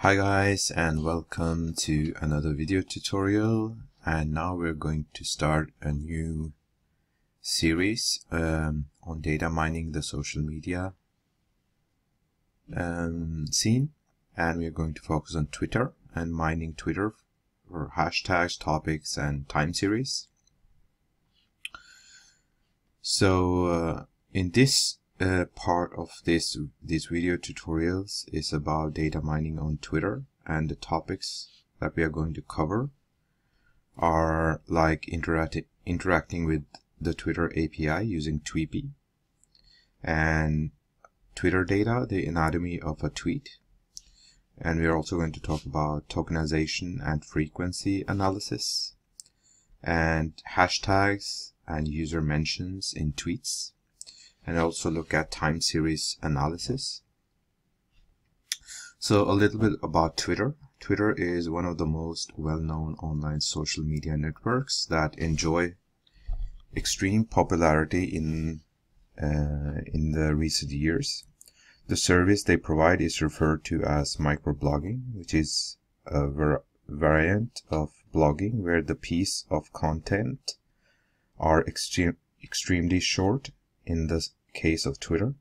Hi guys and welcome to another video tutorial and now we're going to start a new series um, on data mining the social media um, scene and we're going to focus on Twitter and mining Twitter for hashtags, topics and time series. So uh, in this uh, part of this these video tutorials is about data mining on Twitter and the topics that we are going to cover are like interacting interacting with the Twitter API using Tweepy and Twitter data, the anatomy of a tweet. And we're also going to talk about tokenization and frequency analysis and hashtags and user mentions in tweets and also look at time series analysis. So a little bit about Twitter. Twitter is one of the most well-known online social media networks that enjoy extreme popularity in uh, in the recent years. The service they provide is referred to as microblogging, which is a var variant of blogging where the piece of content are extreme, extremely short in the case of Twitter.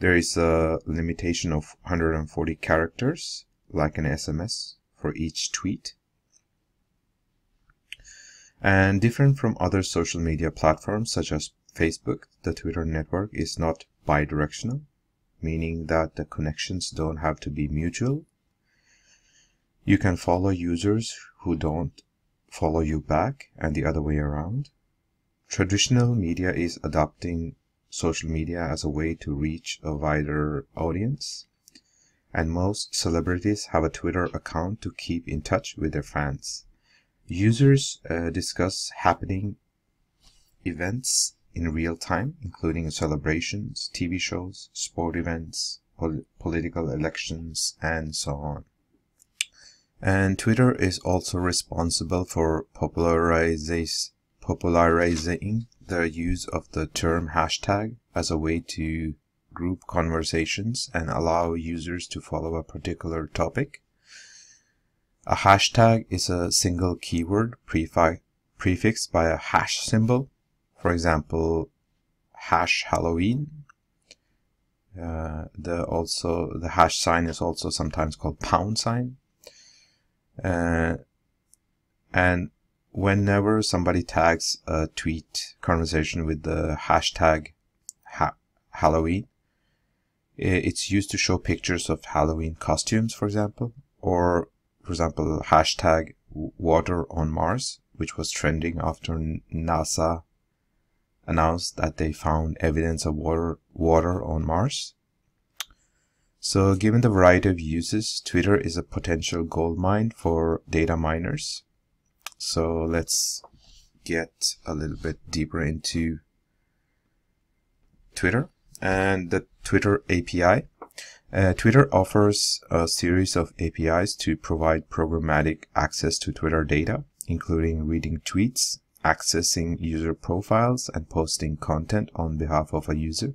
There is a limitation of 140 characters, like an SMS, for each tweet. And different from other social media platforms such as Facebook, the Twitter network is not bidirectional, meaning that the connections don't have to be mutual. You can follow users who don't follow you back and the other way around. Traditional media is adopting social media as a way to reach a wider audience. And most celebrities have a Twitter account to keep in touch with their fans. Users uh, discuss happening events in real time, including celebrations, TV shows, sport events, pol political elections, and so on. And Twitter is also responsible for popularizing the use of the term hashtag as a way to group conversations and allow users to follow a particular topic. A hashtag is a single keyword prefixed by a hash symbol. For example, hash Halloween. Uh, the also the hash sign is also sometimes called pound sign. Uh, and whenever somebody tags a tweet conversation with the hashtag ha Halloween, it's used to show pictures of Halloween costumes, for example, or, for example, hashtag water on Mars, which was trending after NASA announced that they found evidence of water, water on Mars. So given the variety of uses, Twitter is a potential gold mine for data miners. So let's get a little bit deeper into Twitter and the Twitter API. Uh, Twitter offers a series of APIs to provide programmatic access to Twitter data, including reading tweets, accessing user profiles, and posting content on behalf of a user.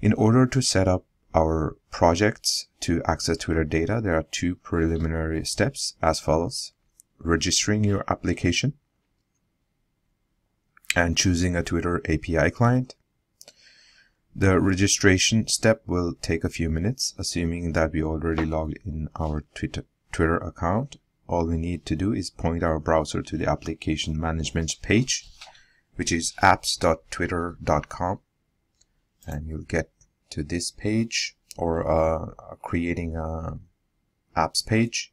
In order to set up our projects to access Twitter data, there are two preliminary steps as follows registering your application and choosing a Twitter API client. The registration step will take a few minutes, assuming that we already logged in our Twitter, Twitter account. All we need to do is point our browser to the application management page, which is apps.twitter.com. And you'll get to this page or uh, creating a apps page.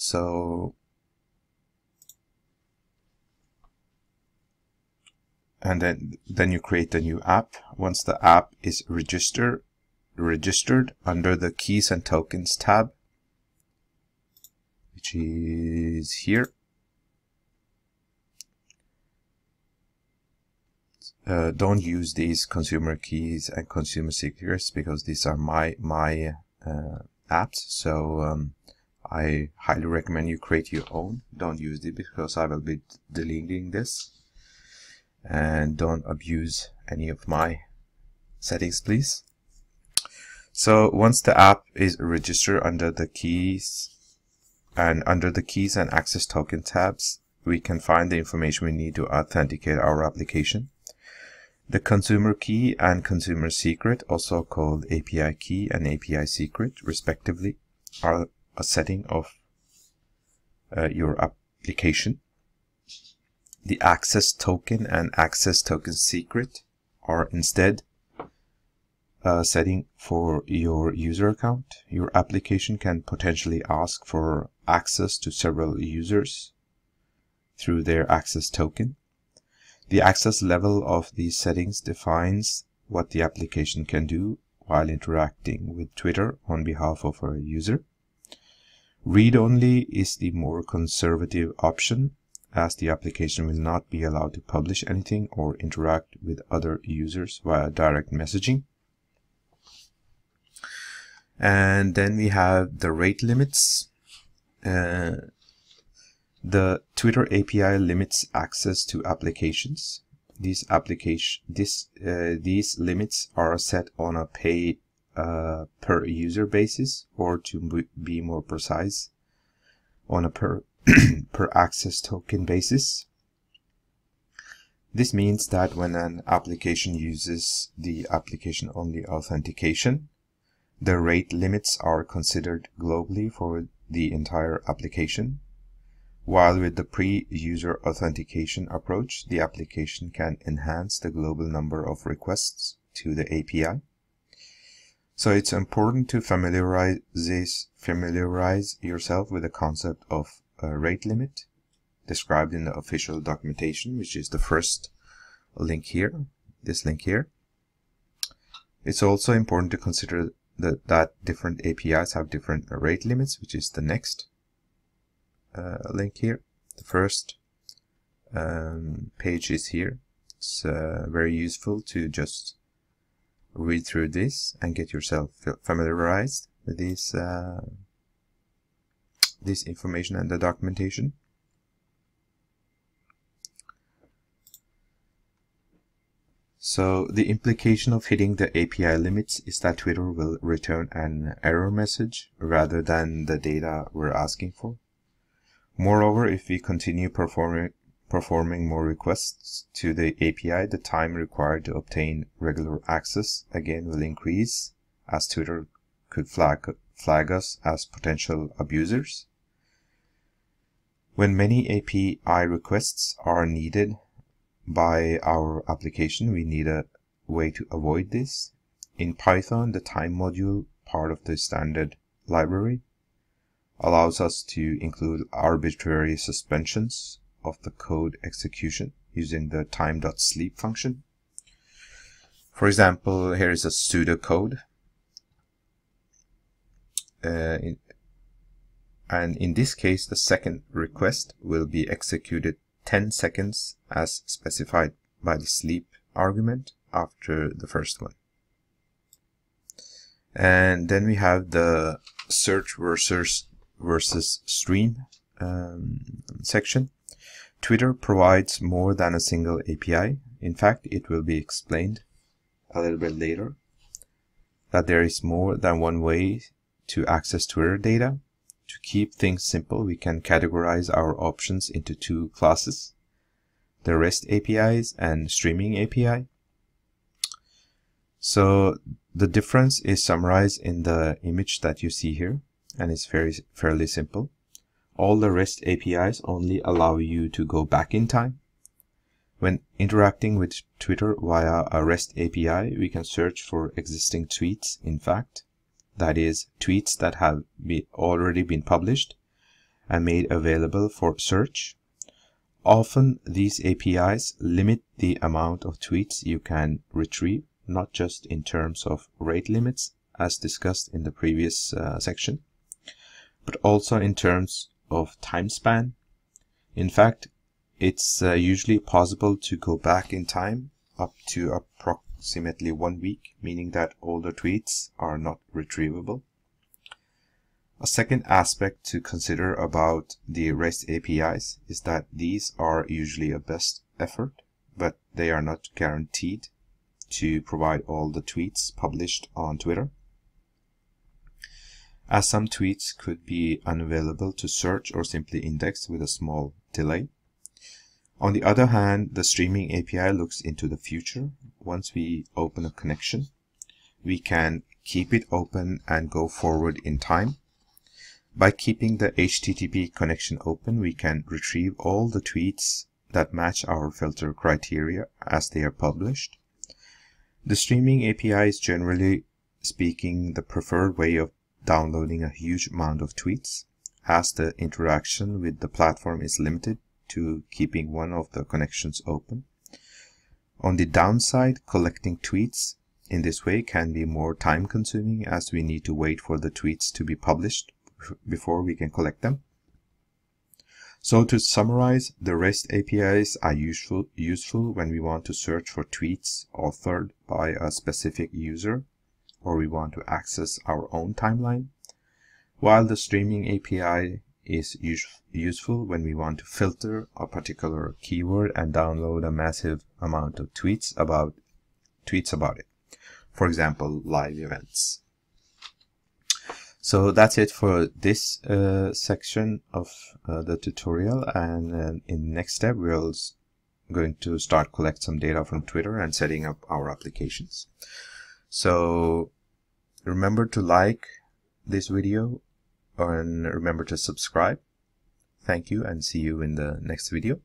So, and then, then you create a new app. Once the app is registered, registered under the keys and tokens tab, which is here. Uh, don't use these consumer keys and consumer secrets because these are my my uh, apps. So um, I highly recommend you create your own. Don't use it because I will be deleting this. And don't abuse any of my settings, please. So once the app is registered under the keys and under the keys and access token tabs, we can find the information we need to authenticate our application. The consumer key and consumer secret, also called API key and API secret, respectively, are a setting of uh, your application. The access token and access token secret are instead a setting for your user account. Your application can potentially ask for access to several users through their access token. The access level of these settings defines what the application can do while interacting with Twitter on behalf of a user. Read-only is the more conservative option as the application will not be allowed to publish anything or interact with other users via direct messaging. And then we have the rate limits. Uh, the Twitter API limits access to applications. These application this uh, these limits are set on a pay uh, per user basis, or to be more precise, on a per per access token basis. This means that when an application uses the application only authentication, the rate limits are considered globally for the entire application while with the pre-user authentication approach, the application can enhance the global number of requests to the API. So it's important to familiarize, this, familiarize yourself with the concept of a rate limit described in the official documentation, which is the first link here, this link here. It's also important to consider that, that different APIs have different rate limits, which is the next uh, link here. The first um, page is here. It's uh, very useful to just read through this and get yourself familiarized with this uh, this information and the documentation. So the implication of hitting the API limits is that Twitter will return an error message rather than the data we're asking for. Moreover, if we continue performing performing more requests to the API, the time required to obtain regular access again will increase as Twitter could flag, flag us as potential abusers. When many API requests are needed by our application, we need a way to avoid this. In Python, the time module, part of the standard library, allows us to include arbitrary suspensions of the code execution using the time.sleep function. For example, here is a pseudocode. Uh, in, and in this case, the second request will be executed 10 seconds as specified by the sleep argument after the first one. And then we have the search versus versus stream um, section. Twitter provides more than a single API. In fact, it will be explained a little bit later that there is more than one way to access Twitter data. To keep things simple, we can categorize our options into two classes, the REST APIs and streaming API. So the difference is summarized in the image that you see here and it's very fairly simple. All the REST APIs only allow you to go back in time. When interacting with Twitter via a REST API, we can search for existing tweets, in fact, that is, tweets that have be already been published and made available for search. Often, these APIs limit the amount of tweets you can retrieve, not just in terms of rate limits, as discussed in the previous uh, section, but also in terms of time span. In fact, it's uh, usually possible to go back in time up to approximately one week, meaning that older tweets are not retrievable. A second aspect to consider about the REST APIs is that these are usually a best effort, but they are not guaranteed to provide all the tweets published on Twitter. As some tweets could be unavailable to search or simply index with a small delay. On the other hand, the streaming API looks into the future. Once we open a connection, we can keep it open and go forward in time. By keeping the HTTP connection open, we can retrieve all the tweets that match our filter criteria as they are published. The streaming API is generally speaking the preferred way of downloading a huge amount of tweets as the interaction with the platform is limited to keeping one of the connections open. On the downside, collecting tweets in this way can be more time consuming as we need to wait for the tweets to be published before we can collect them. So to summarize, the REST APIs are useful, useful when we want to search for tweets authored by a specific user or we want to access our own timeline, while the streaming API is use useful when we want to filter a particular keyword and download a massive amount of tweets about tweets about it. For example, live events. So that's it for this uh, section of uh, the tutorial and uh, in next step we're going to start collect some data from Twitter and setting up our applications. So remember to like this video and remember to subscribe. Thank you and see you in the next video.